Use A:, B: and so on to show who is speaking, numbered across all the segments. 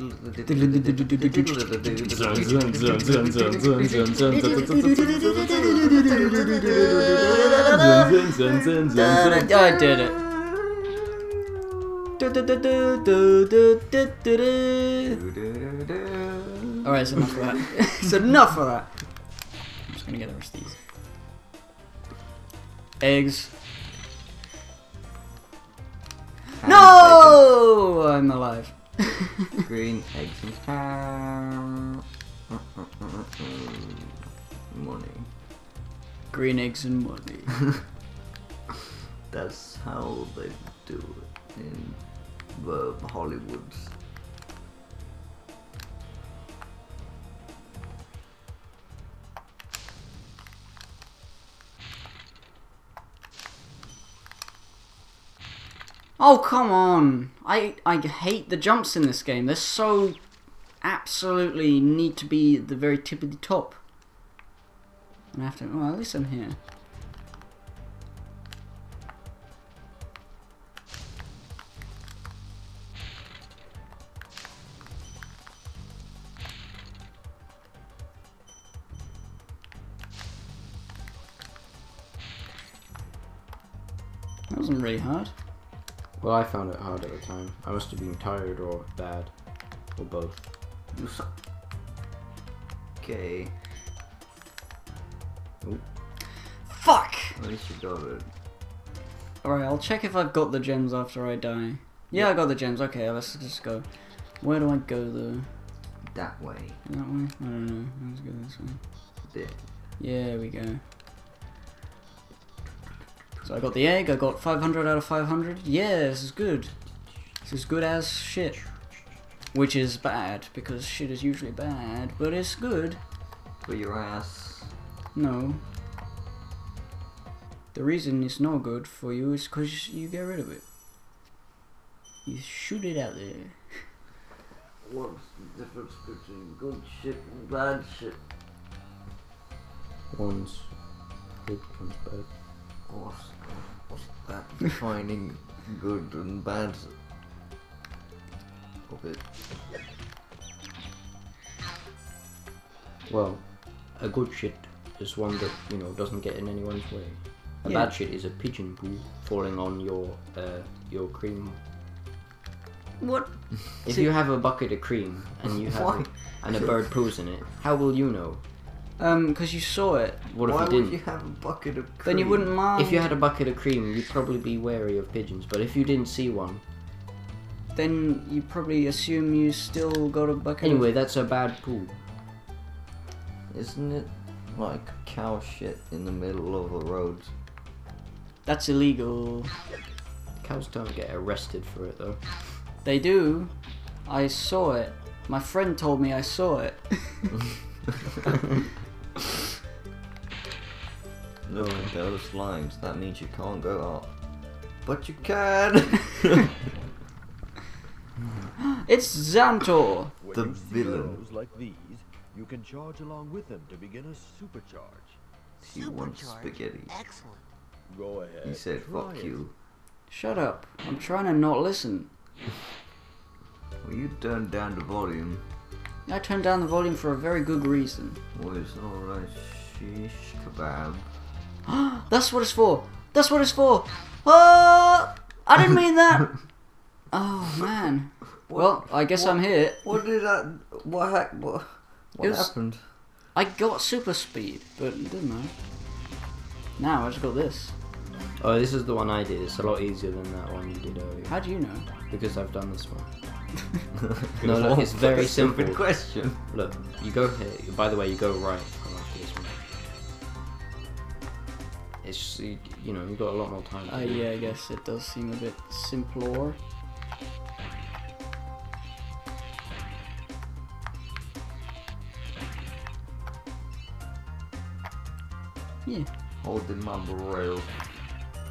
A: I did it. Alright, it's enough of that. it's enough of that. I'm just gonna get the rest of these. Eggs. No! I'm alive.
B: Green eggs and ham. Uh, uh, uh, money.
A: Green eggs and money.
B: That's how they do it in the Hollywoods.
A: Oh come on! I I hate the jumps in this game. They're so absolutely need to be the very tip of the top. And I have to. Well, at least I'm here. That wasn't really hard.
C: Well, I found it hard at the time. I must have been tired or bad, or both.
B: You suck. Okay,
A: Fuck!
B: at least you got it.
A: Alright, I'll check if I've got the gems after I die. Yeah, I got the gems. Okay, let's just go. Where do I go though?
B: That way.
A: That way? I don't know. Let's go this way.
B: There.
A: Yeah, there we go. So I got the egg, I got 500 out of 500. Yeah, this is good. This is good as shit. Which is bad, because shit is usually bad, but it's good.
B: For your ass.
A: No. The reason it's not good for you is because you get rid of it. You shoot it out there.
B: What's the difference between good shit and bad shit?
C: One's good, one's bad.
B: What's, what's that defining good and bad of it?
C: Well, a good shit is one that you know doesn't get in anyone's way. A
A: Yeah.
C: bad shit is a pigeon poo falling on your uh, your cream.
A: What?
C: If
A: See-
C: you have a bucket of cream and you have
B: Why?
C: and a bird poos in it, how will you know?
A: Um, because you saw it.
C: What if
B: Why
C: you
B: would
C: didn't?
B: you have a bucket of cream?
A: Then you wouldn't mind.
C: If you had a bucket of cream, you'd probably be wary of pigeons. But if you didn't see one,
A: Then you probably assume you still got a bucket. of-
C: anyway, that's a bad pool.
B: Isn't it like cow shit in the middle of a road?
A: That's illegal.
C: Cows don't get arrested for it though.
A: They do. I saw it. My friend told me I saw it.
B: Look at those slimes. That means you can't go up. But you can!
A: it's Xantor.
B: The
D: you see
B: villain.
D: like these, you can charge along with them to begin a supercharge.
B: he wants spaghetti.
E: Excellent.
D: Go ahead.
B: He said,
D: try
B: fuck
D: it.
B: you.
A: Shut up. I'm trying to not listen.
B: Well, you turned down the volume.
A: I turned down the volume for a very good reason.
B: Was alright, shish kebab.
A: That's what it's for. That's what it's for. Oh, I didn't mean that. Oh man. Well, I guess I'm here.
B: What did that. What, hap- what, what
A: was-
B: happened?
A: I got super speed, but it doesn't matter. Now I just got this.
C: Oh, this is the one I did. It's a lot easier than that one you did earlier.
A: How do you know?
C: Because I've done this one. No, look, it's very
B: Stupid
C: simple.
B: question.
C: Look, you go here. By the way, you go right. It's just, you, you know, you've got a lot more time.
A: Uh, yeah, I guess it does seem a bit simpler. Yeah.
B: Holding my rail.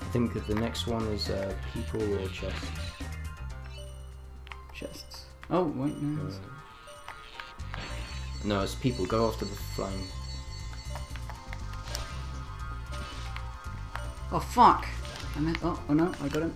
C: I think that the next one is uh, people or chests.
A: Chests. Oh, wait, no.
C: Uh, no, it's people. Go after the flying.
A: Oh, fuck! I meant. Oh, oh no, I got him.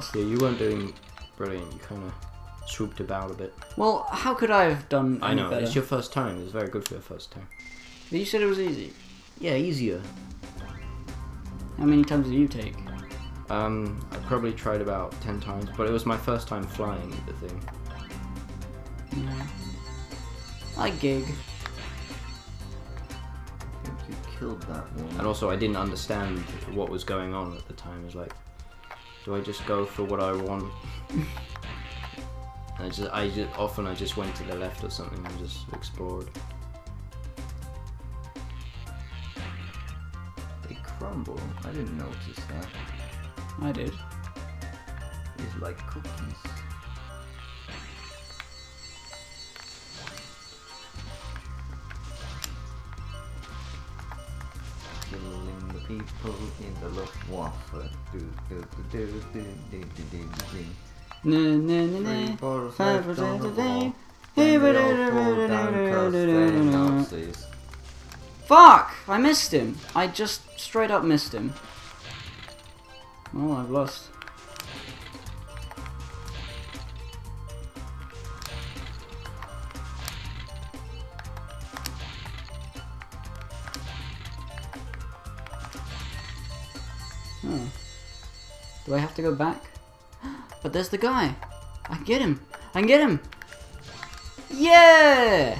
A: Alright,
C: Yeah, you weren't doing brilliant. You kind of swooped about a bit.
A: Well, how could I have done
C: I know,
A: better?
C: it's your first time. It's very good for your first time.
A: You said it was easy.
C: Yeah, easier.
A: How many times did you take?
C: Um, I probably tried about 10 times, but it was my first time flying the thing.
A: Yeah. I gig.
B: I think you killed that one.
C: And also, I didn't understand what was going on at the time. It was like, do I just go for what I want? I just, I just, often I just went to the left or something and just explored.
B: They crumble. I didn't notice that.
A: I did.
B: It's like cookies. People in the. Do, do, do, do, do, do, do, do, do.
A: Fuck! I missed him. I just straight up missed him. Oh, I've lost. Do I have to go back? But there's the guy. I can get him. I can get him. Yeah!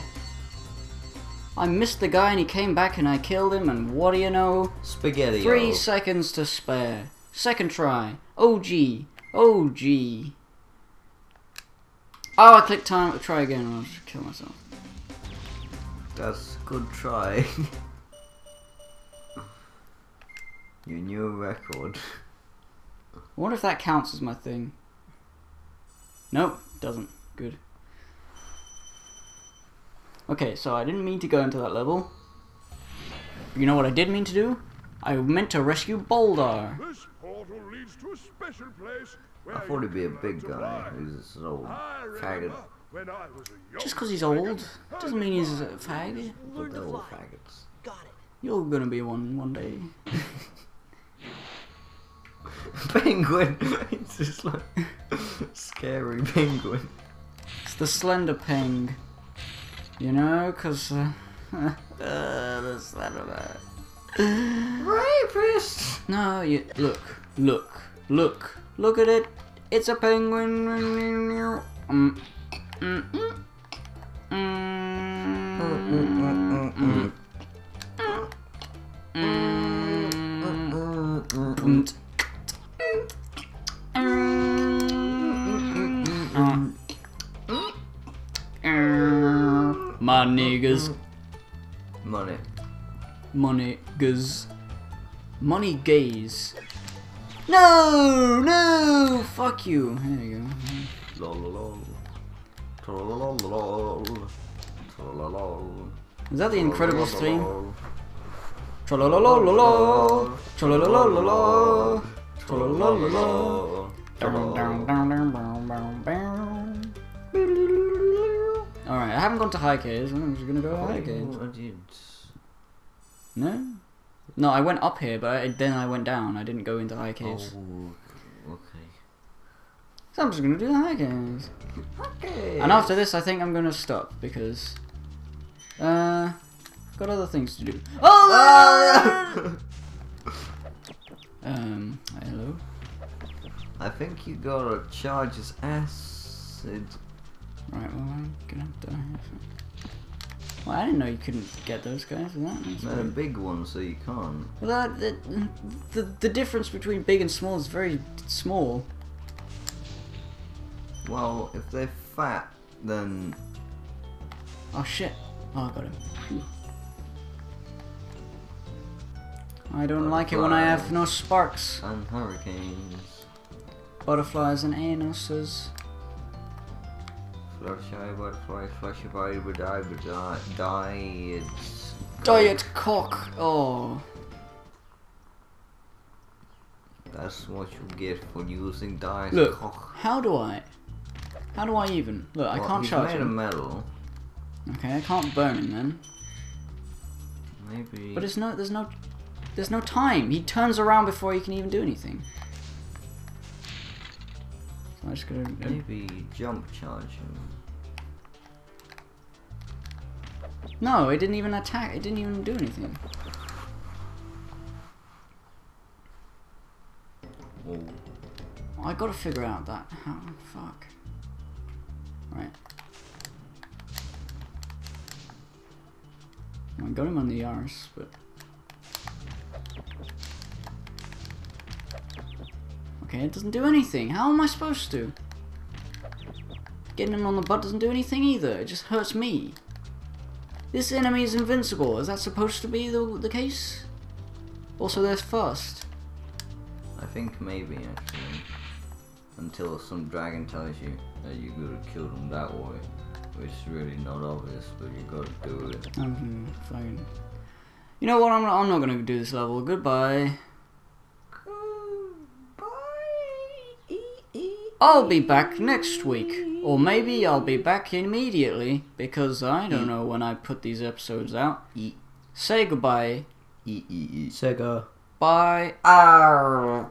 A: I missed the guy and he came back and I killed him and what do you know?
B: Spaghetti.
A: Three oh. seconds to spare. Second try. OG. OG. Oh, I clicked time. Try again. I'll just kill myself.
B: That's a good try. Your new record.
A: I wonder if that counts as my thing. Nope, doesn't. Good. Okay, so I didn't mean to go into that level. You know what I did mean to do? I meant to rescue Boldar.
E: This portal leads to a special place where
B: I thought he'd be a big guy
E: fly.
B: who's old faggot.
E: remember when I was a young
A: Just because he's old doesn't mean he's a fag.
B: But they're all faggots.
A: You're gonna be one one day.
B: penguin! it's just like scary penguin.
A: It's the Slender Peng. You know, because. Uh, uh, the Slender
B: Rapist!
A: No, you. Look, look, look, look at it. It's a penguin. Mm, mm, mm, mm, mm, mm. My mm-hmm. niggas.
B: Money.
A: Money gaz. Money gaze. No, no, fuck you. There you go.
B: Lol lol.
A: Is that the Incredibles theme? Trollolololol. Trollolololol. Trollolololol. Alright, I haven't gone to high caves. I'm just gonna go to high caves.
B: I did.
A: No? No, I went up here, but I, then I went down. I didn't go into high caves.
B: Oh, okay.
A: So I'm just gonna do the high caves.
B: Okay.
A: And after this, I think I'm gonna stop because, uh, I've got other things to do. Oh! um, hello.
B: I think you gotta charge his acid.
A: Right, well, I'm gonna have to. Well, I didn't know you couldn't get those guys with that.
B: A
A: weird.
B: big one, so you can't.
A: Well, that, that, the the difference between big and small is very small.
B: Well, if they're fat, then
A: Oh shit! Oh, I got him. I don't like it when I have no sparks.
B: and hurricanes.
A: Butterflies and anuses.
B: Fluttershy, butterfly, flushy body, but die, but die, die, it's...
A: Oh, diet cock. Oh.
B: That's what you get for using diet
A: Look,
B: cock.
A: how do I? How do I even? Look, I can't
B: he's
A: charge
B: made of
A: him.
B: metal.
A: Okay, I can't burn him then.
B: Maybe...
A: But it's no, there's no, there's no time. He turns around before he can even do anything. So I'm just gonna.
B: Maybe jump charge him.
A: No, it didn't even attack. It didn't even do anything. I gotta figure out that. How fuck. Right. I got him on the arse, but. Okay, it doesn't do anything. How am I supposed to? Getting him on the butt doesn't do anything either. It just hurts me. This enemy is invincible. Is that supposed to be the, the case? Also, they're fast.
B: I think maybe actually. Until some dragon tells you that you gotta kill them that way. Which is really not obvious, but you gotta do it.
A: Mm-hmm, I'm fucking. You know what? I'm I'm not gonna do this level. Goodbye. I'll be back next week. Or maybe I'll be back immediately because I don't know when I put these episodes out.
B: E
A: Say goodbye.
B: E E E.
C: Sega.
A: Bye.
B: Arr.